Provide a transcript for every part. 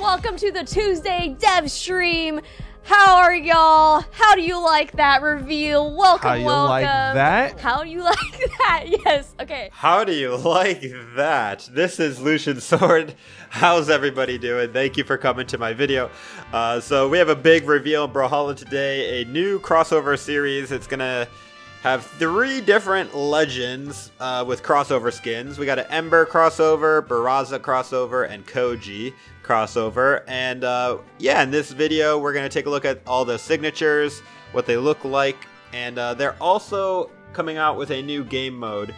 welcome to the Tuesday dev stream. How are y'all? How do you like that reveal? Welcome, How you welcome. like that? How do you like that? Yes. Okay. How do you like that? This is Lucian Sword. How's everybody doing? Thank you for coming to my video. Uh, so we have a big reveal in Brawlhalla today, a new crossover series. It's gonna have three different legends uh, with crossover skins. We got an Ember crossover, Barraza crossover, and Koji crossover. And uh, yeah, in this video, we're gonna take a look at all the signatures, what they look like, and uh, they're also coming out with a new game mode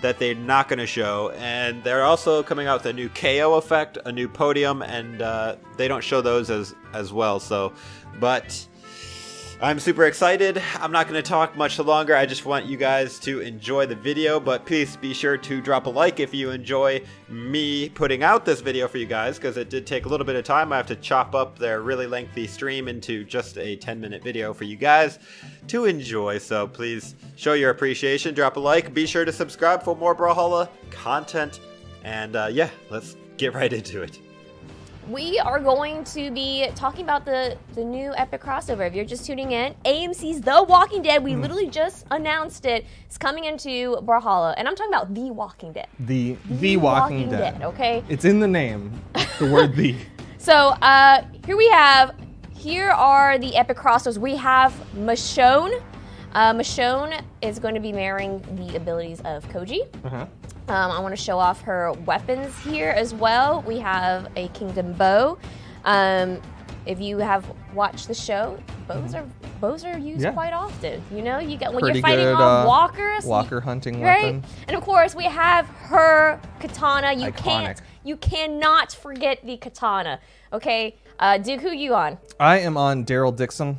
that they're not going to show, and they're also coming out with a new KO effect, a new podium, and uh, they don't show those as as well. So, but I'm super excited. I'm not going to talk much longer. I just want you guys to enjoy the video, but please be sure to drop a like if you enjoy me putting out this video for you guys, because it did take a little bit of time. I have to chop up their really lengthy stream into just a 10 minute video for you guys to enjoy. So please show your appreciation, drop a like, be sure to subscribe for more Brawlhalla content, and uh, yeah, let's get right into it. We are going to be talking about the, the new epic crossover. If you're just tuning in, AMC's The Walking Dead. We literally just announced it. It's coming into Brawlhalla. And I'm talking about The Walking Dead. The The, Walking, Dead. Okay? It's in the name. The word the. So uh, here we have, here are the epic crossovers. We have Michonne. Uh, Michonne is going to be marrying the abilities of Koji. Uh-huh. Um, I want to show off her weapons here as well. We have a Kingdom bow. Um, if you have watched the show, bows are bows are used Yeah. quite often. You know, you get when Pretty you're fighting good, off uh, walkers. Walker hunting right? weapon. And of course, we have her katana. You Iconic. can't, you cannot forget the katana. Okay, uh, Duke, who you on? I am on Daryl Dixon.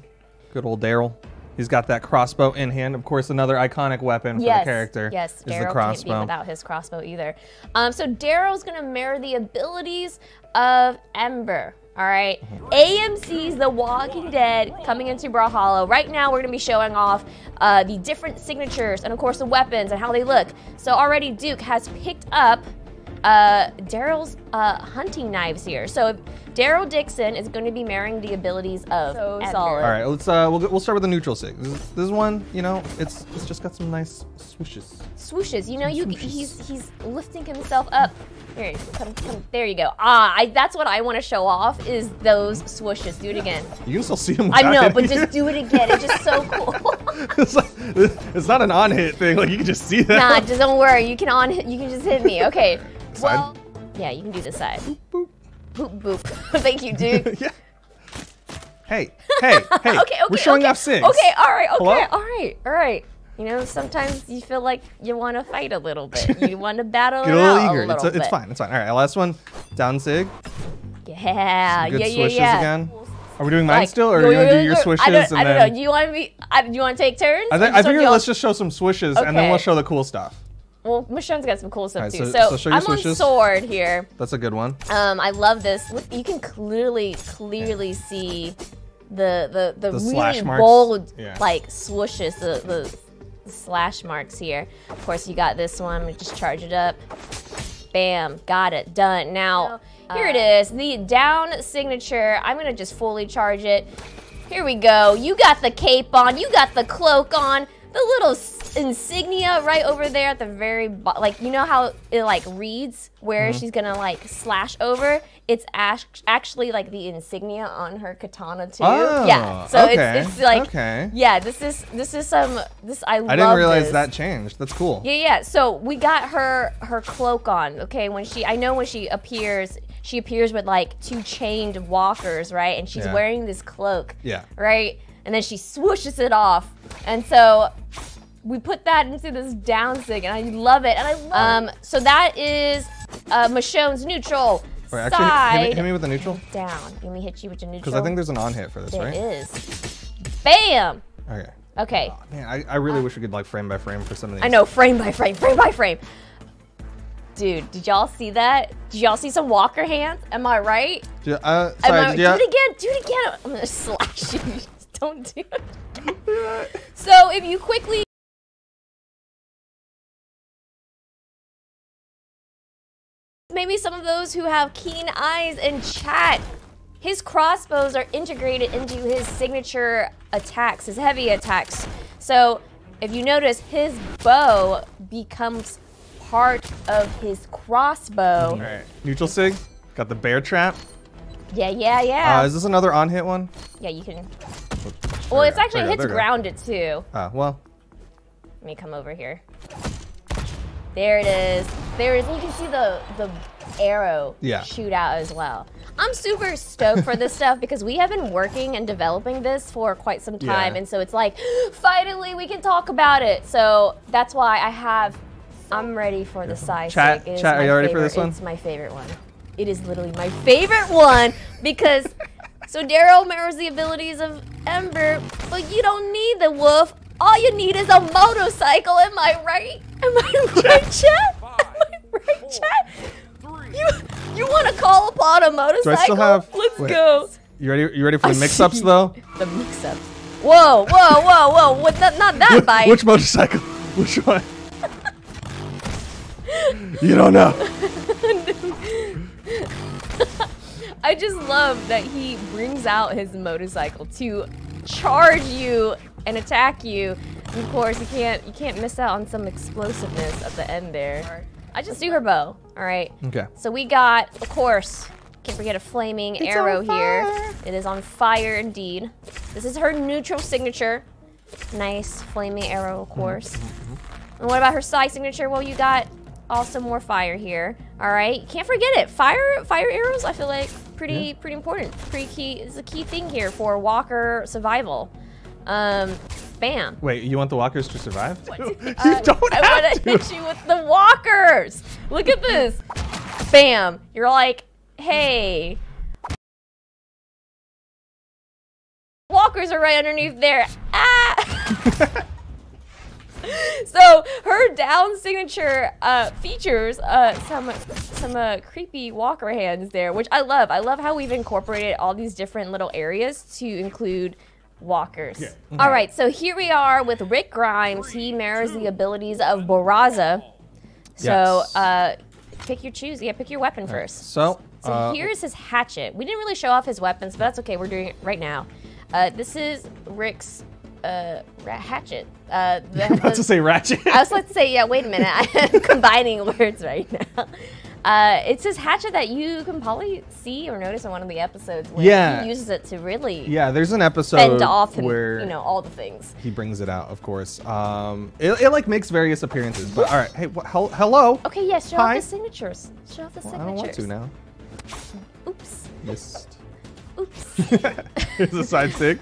Good old Daryl. He's got that crossbow in hand. Of course, another iconic weapon for the character Yes, is Daryl can't be without his crossbow either. Um, so Daryl's gonna mirror the abilities of Ember. All right. AMC's The Walking Dead coming into Brawlhalla. Right now, we're gonna be showing off uh, the different signatures and, of course, the weapons and how they look. So already Duke has picked up uh, Daryl's uh, hunting knives here. So Daryl Dixon is going to be marrying the abilities of So Ember. solid. All right, let's uh, we'll, we'll start with the neutral sig. This, is- this one, you know, it's it's just got some nice swooshes. swooshes. You know, you swooshes. he's he's lifting himself up. Here, come, come, there you go. Ah, I, that's what I want to show off is those swooshes. Do it again. You can still see them. I know, but here. just do it again. It's just so cool. it's, like, it's not an on-hit thing. Like you can just see that. nah, just don't worry. You can on. You can just hit me. Okay. Side. Well, yeah, you can do the side. Boop. Boop boop. boop. Thank you, dude. yeah. Hey, hey, hey. okay, okay. We're showing okay. off SIGs. Okay, all right, okay, Hello? all right, all right. You know, sometimes you feel like you want to fight a little bit. You want to battle Get a little eager. a little it's, it's fine. It's fine. All right, last one. Down sig. Yeah, Good yeah, yeah, swishes yeah. again. Are we doing mine Like, still, or are yo, you gonna do your swishes I don't, I don't know. Do you want to be? I, do you want to take turns? I, think, I figured let's just show some swishes and then we'll show the cool stuff. Well, Michonne's got some cool stuff Alright, too. so- So, so show your I'm on sword here. That's a good one. Um, I love this. Look, you can clearly, clearly see the the the, The really slash marks. bold Yeah. like swooshes, the, the the slash marks here. Of course, you got this one. We just charge it up. Bam, got it, done. Now, here it is, the down signature. I'm gonna just fully charge it. Here we go. You got the cape on, you got the cloak on, the little s- insignia right over there at the very bottom. Like, you know how it like reads where Mm-hmm. she's gonna like slash over? It's act- actually like the insignia on her katana too. Oh, yeah. So okay, it's, it's like, okay. yeah, this is, this is some, this, I I didn't realize this. that changed. That's cool. Yeah, yeah. So we got her her cloak on. Okay, when she I know when she appears, she appears with like two chained walkers, right? And she's Yeah. wearing this cloak. Yeah. Right? And then she swooshes it off. And so we put that into this down sig and I love it. And I love Um so that is uh Michonne's neutral. Wait, actually, side hit, me, hit me with the neutral. down. Let me hit you with your neutral. Because I think there's an on hit for this, there right? is. Bam! Okay. Okay. Man, I, I really wish we could like frame by frame for some of these. I know, frame by frame, frame by frame. Dude, did y'all see that? Did y'all see some Walker hands? Am I right? Yeah, uh, Am sorry, I, do you, it again. Do it again. I'm gonna slash you. Just Don't do it. so if you quickly maybe some of those who have keen eyes in chat his crossbows are integrated into his signature attacks, his heavy attacks. So if you notice, his bow becomes part of his crossbow. All right. Neutral sig. Got the bear trap. Yeah, yeah, yeah. Uh, is this another on hit one? yeah, you can. Well, it's actually There you go, hits there you go. grounded too. Ah, well. Let me come over here. There it is. There is. You can see the the arrow Yeah. shoot out as well. I'm super stoked for this stuff because we have been working and developing this for quite some time, Yeah. and so it's like finally we can talk about it. So that's why I have. I'm ready for the size. Chat- chat, are you ready for favorite- this one? It's my favorite one. It is literally my favorite one because. So Daryl mirrors the abilities of Ember, but you don't need the wolf. All you need is a motorcycle. Am I right? Am I right, chat? Am I right, chat? You you want to call upon a motorcycle? Do I still have- Let's wait. go. You ready? You ready for the mix-ups though? The mix-ups. Whoa, whoa, whoa, whoa! What? Not, not that Wh- bike. Which motorcycle? Which one? you don't know. I just love that he brings out his motorcycle to charge you and attack you. And of course, you can't you can't miss out on some explosiveness at the end there. I just do her bow. All right. Okay. So we got, of course, can't forget a flaming It's arrow here. It is on fire indeed. This is her neutral signature. Nice flaming arrow, of course. And what about her side signature? Well, you got also more fire here. All right, can't forget it. Fire, fire arrows. I feel like pretty, pretty important. Pretty key. It's a key thing here for Walker survival. Um, bam. Wait, you want the walkers to survive? you Uh, don't I have want to to. hit you with the walkers. Look at this. Bam. You're like, hey. Walkers are right underneath there. Ah. so her down signature uh, features uh, some some uh, creepy walker hands there, which I love. I love how we've incorporated all these different little areas to include walkers. All right, so here we are with Rick Grimes. He mirrors the abilities of Barraza. So Yes. uh, pick your choose. Yeah, pick your weapon first. So, So uh, here's his hatchet. We didn't really show off his weapons, but that's okay. We're doing it right now. Uh, this is Rick's uh, ra- hatchet. Uh, the, I'm about to say ratchet. I was about to say, yeah, wait a minute. I'm combining words right now. Uh, it's his hatchet that you can probably see or notice in one of the episodes where Yeah. he uses it to really yeah, there's an episode fend off and, where you know, all the things. he brings it out, of course. Um, it, it like makes various appearances, but all right. Hey, wh- hel- hello. Okay, yeah, show Hi. off the signatures. Show off the Well, I signatures. don't want to now. Oops. Missed. Oops. Here's a side stick.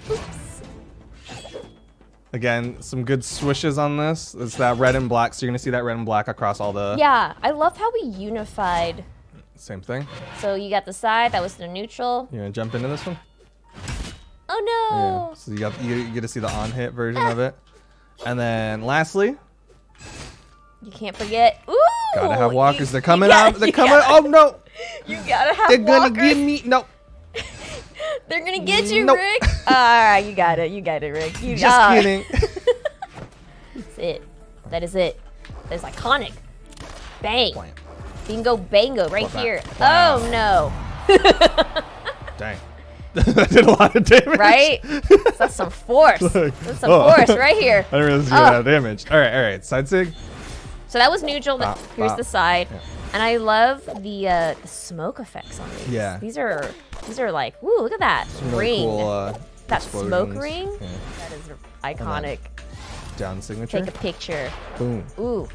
Again, some good swishes on this. It's that red and black, so you're gonna see that red and black across all the yeah, I love how we unified. same thing. So you got the side, that was the neutral. You're gonna jump into this one? Oh no! Yeah. So you got you, you get to see the on hit version of it, and then lastly, You can't forget. Ooh! gotta have walkers. You- They're coming gotta- out. They're coming. gotta- Oh no! You gotta have They're gonna give me no. They're gonna get you, Nope. Rick. Alright, you got it. You got it, Rick. You Just kidding. That's it. That is it. That is iconic. Bang. Blam. Bingo bango right Love here. Wow. Oh no. Dang. that did a lot of damage. Right? That's some force. Like, That's some oh. force right here. I didn't realize you did Oh. that damage. All right, all right. Side sig. So that was neutral. Wow, Here's wow. the side. Yeah. And I love the, uh, the smoke effects on these. Yeah. These are these are like, woo, look at that Some really ring. cool. Uh, that smoke ring. Yeah. That is iconic. Down signature. Take a picture. Boom. Ooh.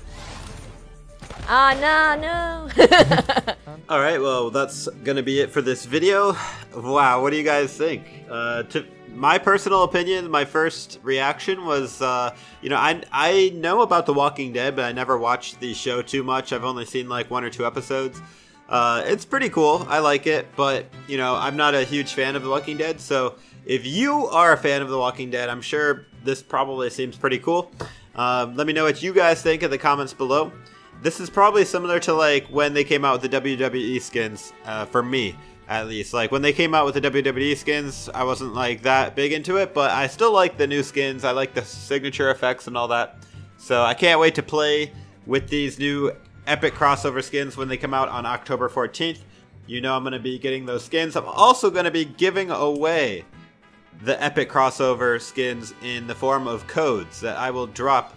Ah, no, no. All right, well, that's gonna be it for this video. Wow, what do you guys think? Uh, to my personal opinion, my first reaction was, uh, you know, I I know about The Walking Dead, but I never watched the show too much. I've only seen like one or two episodes. Uh, it's pretty cool. I like it, but you know, I'm not a huge fan of The Walking Dead. So if you are a fan of The Walking Dead, I'm sure this probably seems pretty cool. Um, let me know what you guys think in the comments below. This is probably similar to like when they came out with the WWE skins, uh, for me at least. Like when they came out with the WWE skins, I wasn't like that big into it, but I still like the new skins. I like the signature effects and all that. So I can't wait to play with these new epic crossover skins when they come out on October 14th. you know I'm going to be getting those skins. I'm also going to be giving away the epic crossover skins in the form of codes that I will drop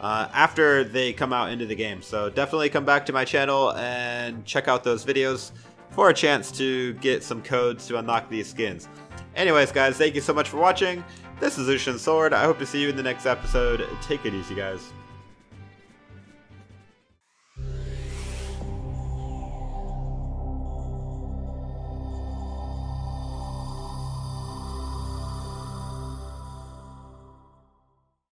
uh, after they come out into the game. So definitely come back to my channel and check out those videos for a chance to get some codes to unlock these skins. Anyways, guys, thank you so much for watching. This is Lucian Sword. I hope to see you in the next episode. Take it easy, guys.